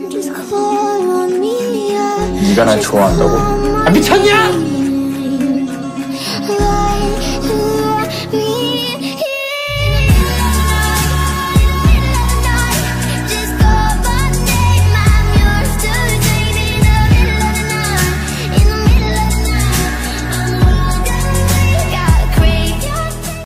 음, 네가 날 좋아한다고? 아, 미쳤...